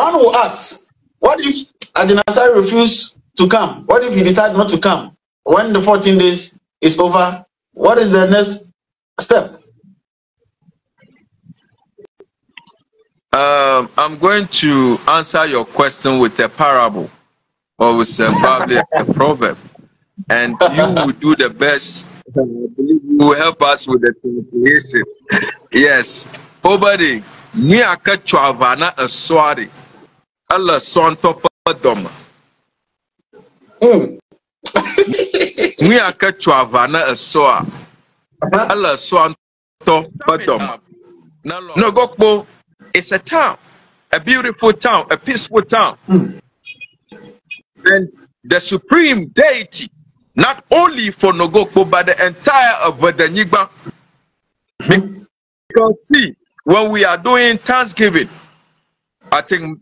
one will ask, what if Agyinasare refuse to come? What if he decide not to come? When the 14 days is over, what is the next step? Um, I'm going to answer your question with a parable or with a, probably a proverb. And you will do the best. You will help us with the translation. Yes. Obadi, ni aka chwava na aswari. Allah son top dom. Mm. Ni aka chwava na aswa. Allah son top dom. Nogokpo, it's a town, a beautiful town, a peaceful town. And the supreme deity, not only for Nogokpo, but the entire of Badanigba. Because see, when we are doing Thanksgiving, I think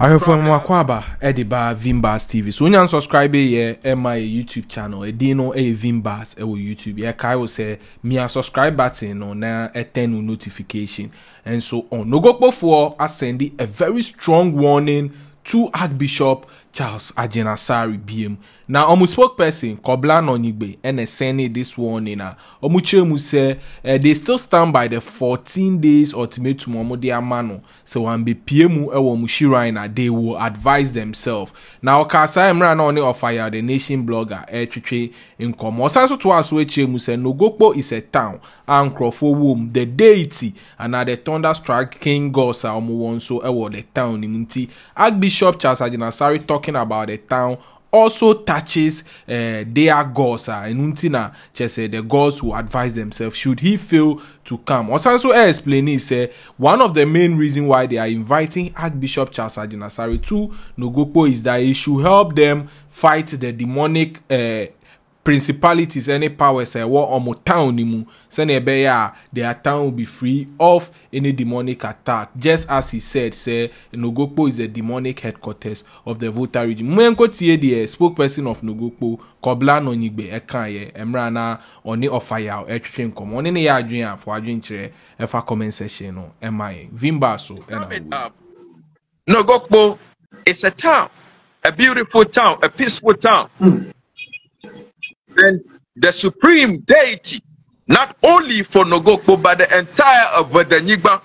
ahwɛfoɔ no wakɔ aba ɛde ba vimbas tv so wonya nsubscribe yɛ ɛma yɛ youtube channel. Ɛdin no ɛyɛ vimbas ɛwɔ youtube. Yɛkae wo sɛ mia subscribe button no na ɛtɛn no notification. Ɛnso ɔnogokpofoɔ asɛnde a very strong warning to archbishop charles agenasari biem na ɔmo spokesperson kɔbla nɔnyigbe ɛna sɛne this warning a ɔmo kyerɛ mu sɛ eh, they still stand by the 14 days ultimatum ɔmo de ama no. Sɛ wɔambɛpie mu ɛwɔ ɔmo shrine na they will advise themselves. Na ɔka saa mmerɛ na ɔne ɔfaya the nation blogger ɛretwetwe nkɔmmɔ. Ɔsan so toa so akyerɛ mu sɛ nogokpo is a town a nkurɔfoɔ wɔ mu. The deity anaa the thunder striking gods a ɔmo wɔ nso ɛwɔ the town no mu. Nti archbishop charles agenasari talking about the town also touches uh, their gods a ɛnu nti na kyerɛ sɛ the gods will advise themselves should he fail to come? Ɔsan explain it one of the main reason why they are inviting archbishop charles agyinasare to nogokpo is that he should help them fight the demonic uh, principalities any powers a ɛwɔ ɔmo town ni mu. Sɛnea ɛbɛyɛ a their town will be free of any demonic attack. Just as he said say nogokpo is the demonic headquarters of the volta region. Mmenko tie deɛ spokesperson of nogokpo kɔbla nɔnyigbe ɛka yɛ mmerɛ na ɔne ɔfaya ɛtwitwe nkɔmɔ ɔne ne yɛ adwene a fo adwene kyerɛ ɛfa comment section no ɛma yɛ vimba so ɛna up. Nogokpo is a town, a beautiful town, a peaceful town. And the supreme deity, not only for Nogokpo, but the entire of Badanigba.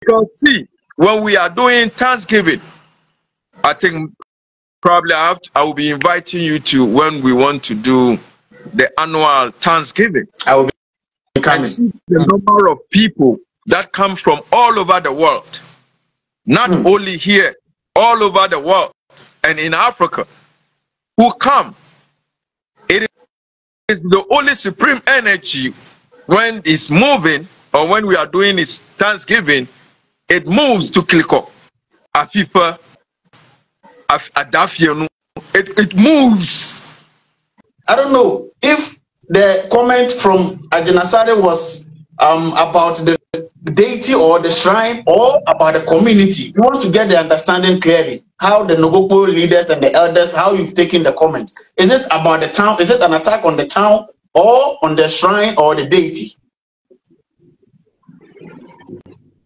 Because see, when we are doing Thanksgiving, I think probably I, have to, I will be inviting you to when we want to do the annual Thanksgiving. I will be coming. and see the number of people that come from all over the world, not Mm. only here, all over the world and in Africa, who come. Is the only supreme energy when it's moving or when we are doing its Thanksgiving, it moves to Kliko, Afipa, Af- Adafianu. It, moves. I don't know if the comment from Ajenasare was um, about the deity or the shrine or about the community. We want to get the understanding clearly. How the Nogokpo leaders and the elders, how you've taken the comment. Is it about the town? Is it an attack on the town or on the shrine or the deity?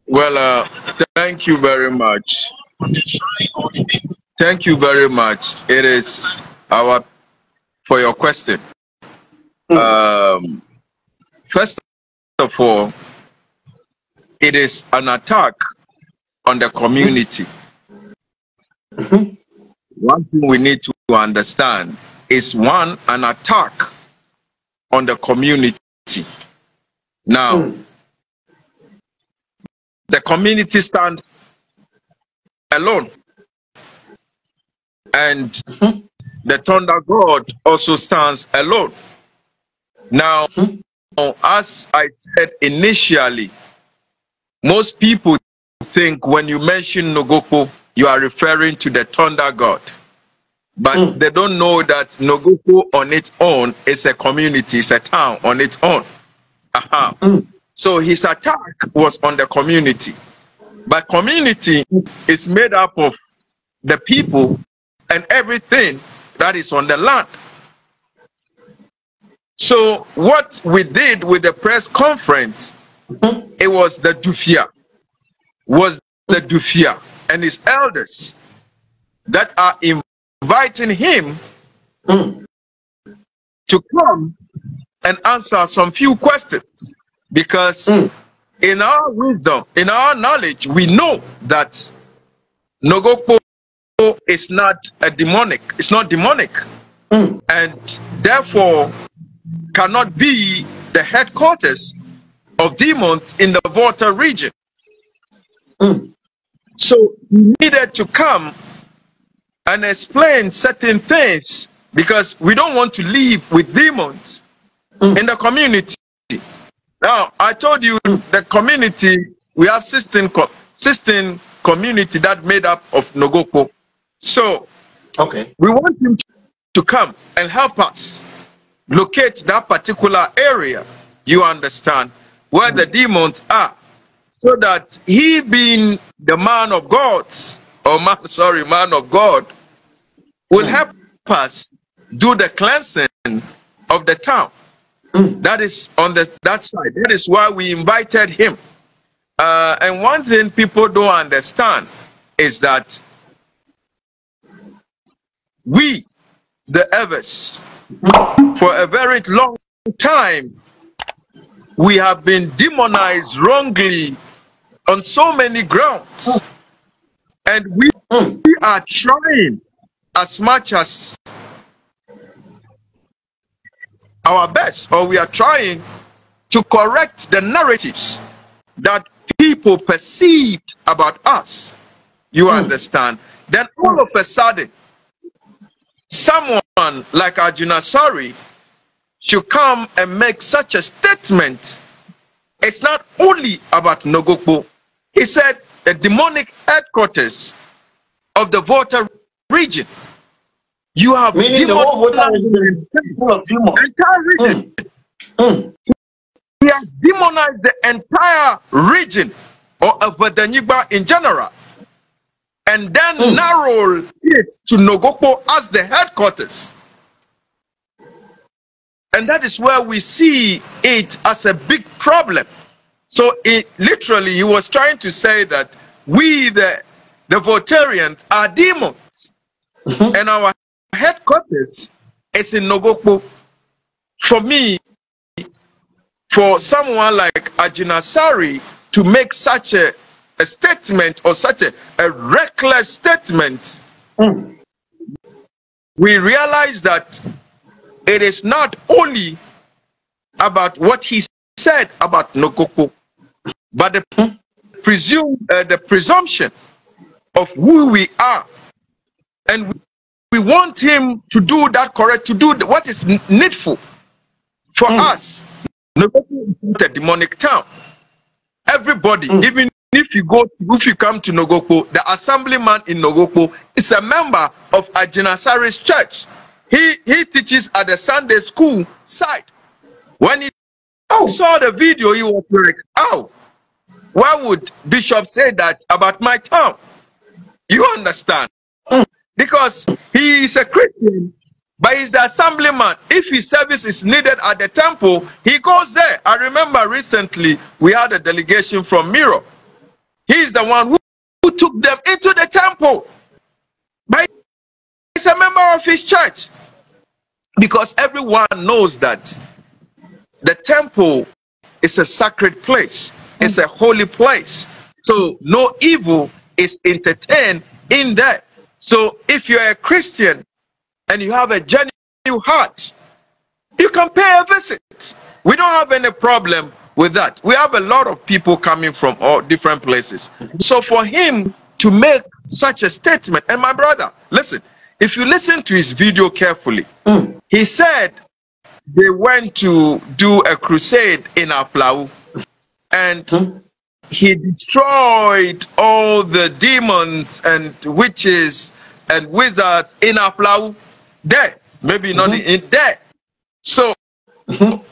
Well, uh, thank you very much. Thank you very much. It is our for your question. Um, first of all, it is an attack on the community. One thing we need to understand is one an attack on the community. Now, Mm. the community stand alone and the thunder god also stands alone now as i said initially most people think when you mention nogokpo you are referring to the thunder god but Mm. they don't know that nogokpo on its own is a community it's a town on its own Aha. Mm. So his attack was on the community. But community is made up of the people and everything that is on the land. So what we did with the press conference, it was the Dufia, was the Dufia and his elders that are inviting him Mm. to come and answer some few questions because Mm. in our wisdom, in our knowledge, we know that Nogokpo is not a demonic, it's not demonic, Mm. and therefore cannot be the headquarters of demons in the Volta region. Mm. So he needed to come and explain certain things because we don't want to live with demons Mm. in the community. Now, I told you the community, we have 16, co- 16 community that made up of Nogokpo. So Okay. we want him to come and help us locate that particular area, you understand, where the demons are. So that he being the man of God, or man, sorry, man of God, will help us do the cleansing of the town. Mm. That is on the that side. That is why we invited him. Uh, and one thing people don't understand is that we, the Evers, for a very long time, we have been demonized wrongly on so many grounds. And we, we are trying as much as our best, or we are trying to correct the narratives that people perceived about us. You Mm. understand? Then all of a sudden, someone like Agyinasare should come and make such a statement. It's not only about Nogokpo. He said the demonic headquarters of the Volta region. You have Meaning the whole demonized region is full of demons. the entire region. Mm. We have demonized the entire region or of Vedanyigba in general. And then Mm. narrow it to Nogokpo as the headquarters. And that is where we see it as a big problem. So it literally he was trying to say that we the the Voltarians are demons. And our headquarters is in Nogokpo. For me, for someone like Agyinasare to make such a, a statement or such a, a reckless statement, Mm. we realize that it is not only about what he said about Nogokpo, but the presume uh, the presumption of who we are, and we, we want him to do that correct, to do what is needful for Mm. us. Nogokpo is a demonic town. Everybody, Mm. even if you go, if you come to Nogokpo, the assemblyman in Nogokpo is a member of Agyinasare's church. He he teaches at the Sunday school site. When he Oh. saw the video, he was like, "Oh, why would Bishop say that about my town?" You understand? Mm. Because he is a Christian, but he's the assemblyman. If his service is needed at the temple, he goes there. I remember recently we had a delegation from Miro. He's the one who, who took them into the temple. But he's a member of his church. Because everyone knows that the temple is a sacred place, it's a holy place. So no evil is entertained in there. So if you're a Christian and you have a genuine heart, you can pay a visit. We don't have any problem with that. We have a lot of people coming from all different places. So for him to make such a statement, and my brother, listen, if you listen to his video carefully, Mm. he said they went to do a crusade in Aflao and Mm. he destroyed all the demons and witches and wizards in Aflao there. Maybe not Mhm. in there. So, Mhm.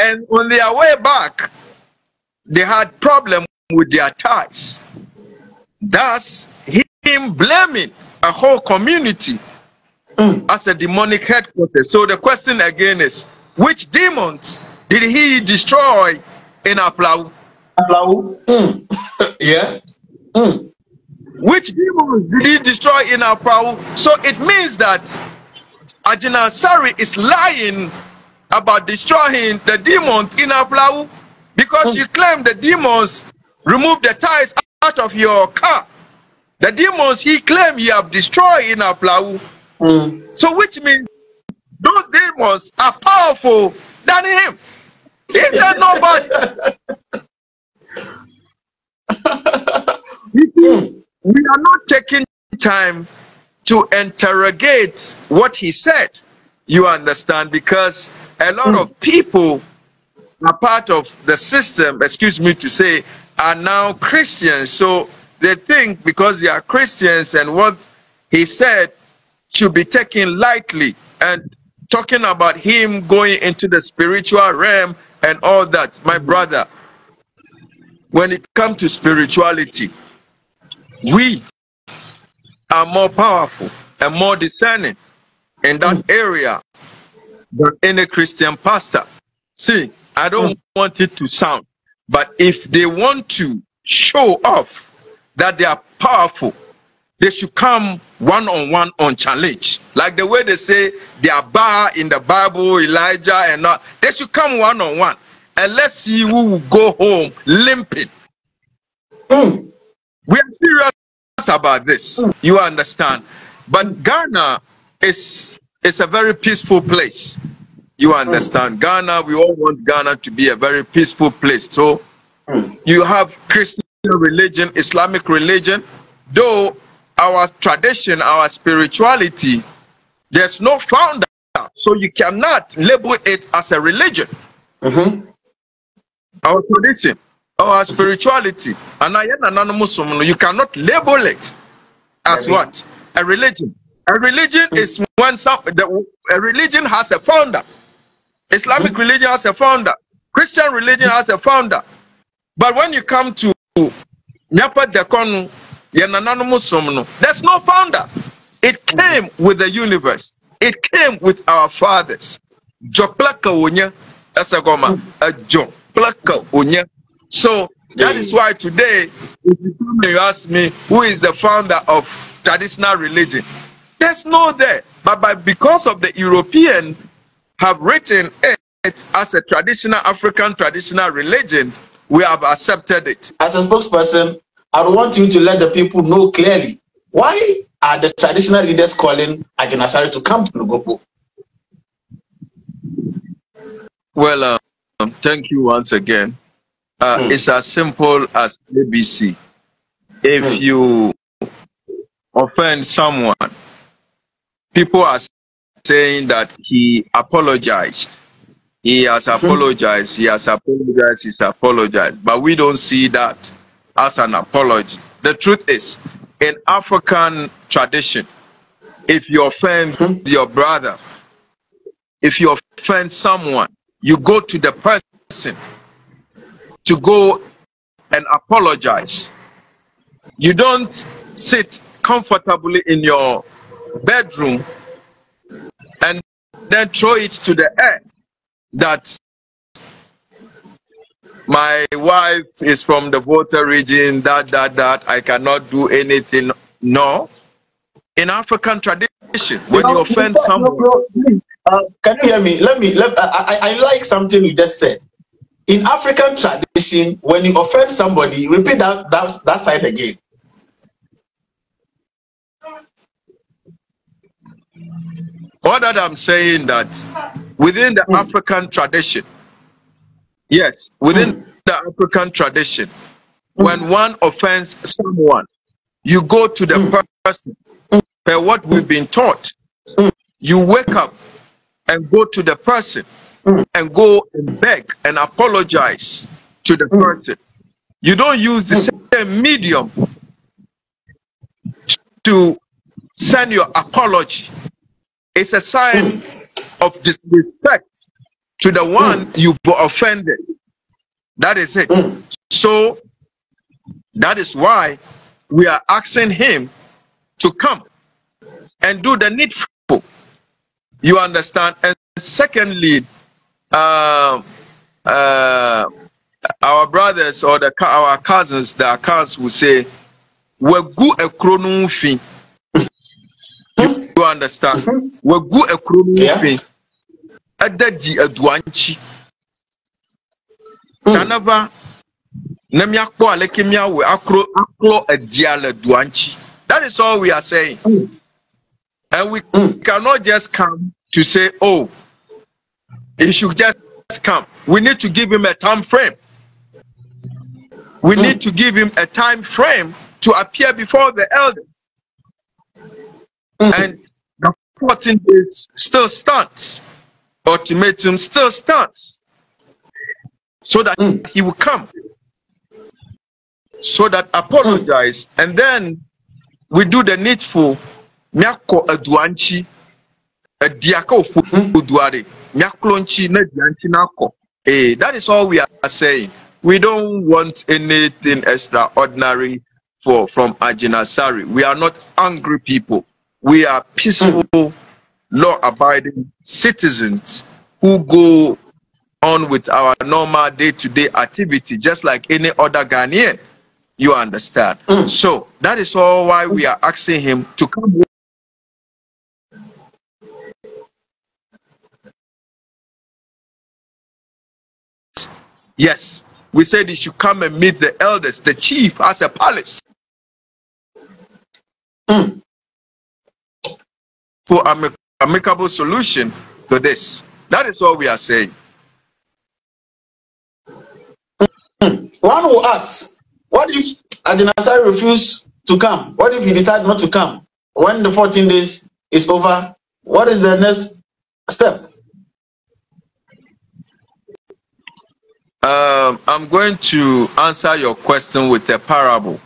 and on their way back, they had problem with their ties. Thus, him blaming a whole community Mm. as a demonic headquarters. So the question again is, which demons did he destroy in Aflao? Hello. Mm. yeah. Mm. Which demons did he destroy in Aflao? So it means that Agyinasare is lying about destroying the demons in Aflao because you claim the demons remove the tires out of your car. The demons he claimed you have destroyed in Aflao. Mm. So which means those demons are powerful than him. Is there nobody? We are not taking time to interrogate what he said. You understand? Because a lot of people are part of the system, excuse me to say, are now Christians. So they think because they are Christians and what he said should be taken lightly. And talking about him going into the spiritual realm and all that, my brother, when it comes to spirituality, we are more powerful and more discerning in that area than any Christian pastor. See, I don't hmm. want it to sound, but if they want to show off that they are powerful, they should come one on one on challenge. Like the way they say they are bar in the Bible, Elijah, and not. They should come one on one. And let's see who will go home limping. Mm. We are serious about this. You understand? But Ghana is is a very peaceful place. You understand? Ghana, we all want Ghana to be a very peaceful place. So you have Christian religion, Islamic religion, though our tradition, our spirituality, there's no founder. So you cannot label it as a religion. Mm-hmm. Our tradition, our spirituality, and I am anonymous, you cannot label it as what? A religion. A religion mm. is when some the, a religion has a founder. Islamic mm. religion has a founder. Christian religion mm. has a founder. But when you come to Nyapa Dekonu, there's no founder. It came with the universe. It came with our fathers. Joplaka Onya, Esagoma, a Onya. So that is why today, if you come and you ask me who is the founder of traditional religion, there's no there. But, but because of the European have written it as a traditional African traditional religion, we have accepted it. As a spokesperson, I want you to let the people know clearly why are the traditional leaders calling Agyinasare to come to Lugopo? Well, um, thank you once again. Uh, Mm. It's as simple as ABC. If Mm. you offend someone, people are saying that he apologized. He has apologized. He has apologized. He's apologized. But we don't see that as an apology. The truth is, in African tradition, if you offend your brother, if you offend someone, you go to the person to go and apologize. You don't sit comfortably in your bedroom and then throw it to the air that my wife is from the Volta region, that, that, that, I cannot do anything. No. In African tradition, when you offend no, someone, no, uh, can you hear me? Let me. Let, I, I, I like something you just said. In African tradition, when you offend somebody, repeat that that, that side again. All that I'm saying that within the hmm. African tradition, yes, within hmm. the African tradition, hmm. when one offends someone, you go to the person per what we've been taught. You wake up and go to the person Mm. and go and beg and apologize to the mm. person. You don't use the mm. same medium to send your apology. It's a sign of disrespect to the one you've offended. That is it. So that is why we are asking him to come and do the needful. You understand? And secondly, uh, uh, our brothers or the, our cousins, the accounts will say, wagu ekuro no fi you, you understand? Wagu ekuro no ho Yeah. fi ɛda di aduankyi Mm. kanava na miakpɔ aleke miawe akro aklɔ adia le duankyi that is all we are saying. And we cannot just come to say oh he should just come. We need to give him a time frame. We need to give him a time frame to appear before the elders. Mm. and the 14 days still stands ultimatum still stands so that Mm. he will come. So that apologize. And then we do the needful. Miakɔ aduankyi adiaka ofu oduare miaklo na aduankyi na eh that is all we are saying we don't want anything extraordinary for from Agyinasare we are not angry people we are peaceful law abiding citizens who go on with our normal day to day activity just like any other Ghanaian. You understand? Mm. So that is all why we are asking him to come. Yes, we said he should come and meet the elders, the chief as a palace Mm. for amic- amicable solution to this. That is all we are saying. One will ask, what if Agyinasare refuse to come? What if he decide not to come? When the 14 days is over, what is the next step? Um, I'm going to answer your question with a parable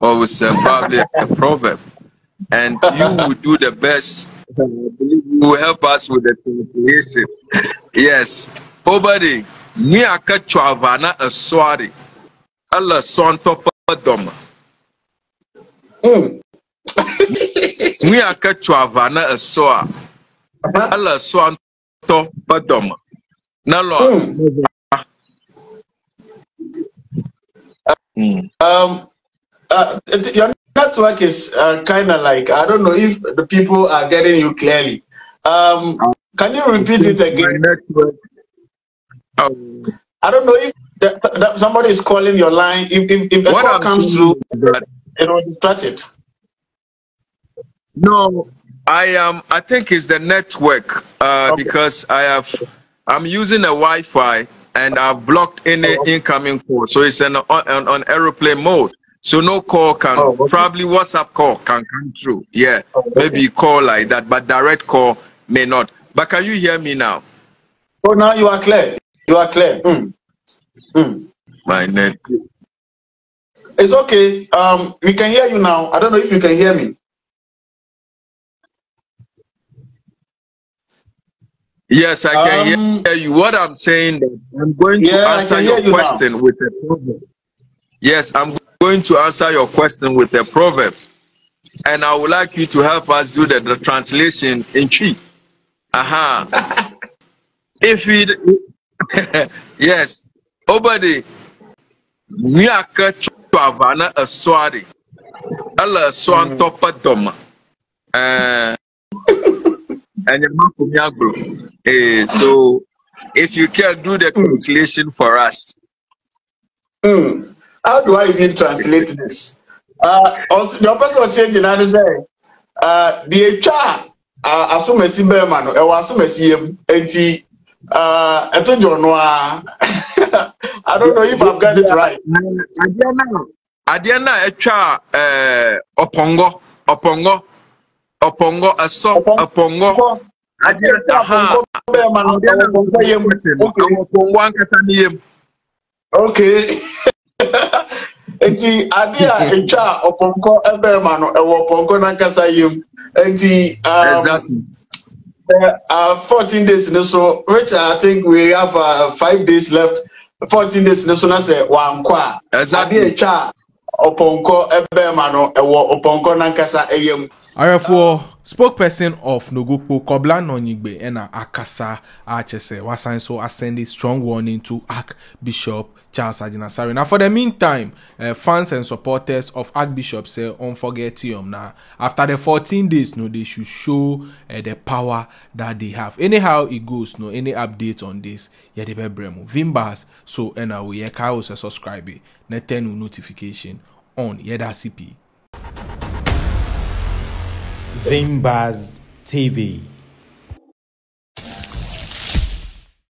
or with a, probably a proverb. And you will do the best. You will help us with the translation. Yes. Obadi, ni aka chwavana aswari. Allah sonto padoma. Mm. Ni aka chwavana aswa. Allah sonto padoma. Nalo. Mm. Mm. Um, uh, your network is uh, kind of like, I don't know if the people are getting you clearly. Um, can you repeat it My again? network. Oh. I don't know if the, the, somebody is calling your line. If, if, if the What call I'm comes through, is that it will distract it. No, I am. I think it's the network uh, Okay. because I have. I'm using a Wi-Fi and I've blocked any Oh, incoming call, so it's an on, on, on aeroplane mode. So no call can Oh, okay. probably WhatsApp call can come through. Yeah, Oh, okay. maybe call like that, but direct call may not. But can you hear me now? Oh, now you are clear. You are clear. Mm. Mm. My net. It's okay. Um, we can hear you now. I don't know if you can hear me. Yes, I can Um, hear you. What I'm saying, I'm going to Yeah, answer your you now. question with a proverb. Yes, I'm going to answer your question with a proverb, and I would like you to help us do the, the translation in Twi. Aha. if it, yes, obadi, miaka chwavana aswari, ala swan topa doma. Uh, and your mouth agro. Eh, so if you can do the translation for us. Mm. How do I even translate this? Uh, also, the person change in and say, uh, the HR, uh, asumesi bema no, ewa asumesi yem, enti, uh, eto jono a, I don't know if I've got it right. adeɛ na adeɛ na atwa ɛɛ ɔpɔngɔ ɔpɔngɔ ɔpɔngɔ ɛsɔ ɔpɔngɔ adeɛ aha Bema no, adeɛ na ewa pɔnkɔ yem. Okay. ɛwɔ pɔngɔ ankasa ne yam Okay. Enti ade a etwa a ɔpɔnkɔ ɛbɛɛma no ɛwɔ ɔpɔnkɔ n'ankasa yam. Enti um, exactly uh, 14 days in so Richard, I think we have uh, five days left. 14 days in so na sɛ wankɔ a ade exactly a etwa a ɔpɔnkɔ ɛbɛɛma no ɛwɔ ɔpɔnkɔ n'ankasa ɛyam. ayɛfoɔ spokesperson of nogokpo kobla nonyigbe ɛna akasa sɛ wasan so asend a strong warning to archbishop charles agyinasare now for the meantime uh, fans and supporters of archbishop say unforget him now after the 14 days no they should show uh, the power that they have. Anyhow it goes no any update on this yeah they be bremo. Vimbas so ɛna we yeah ka subscribe na turn notification on yeah that cp Vimbaz TV.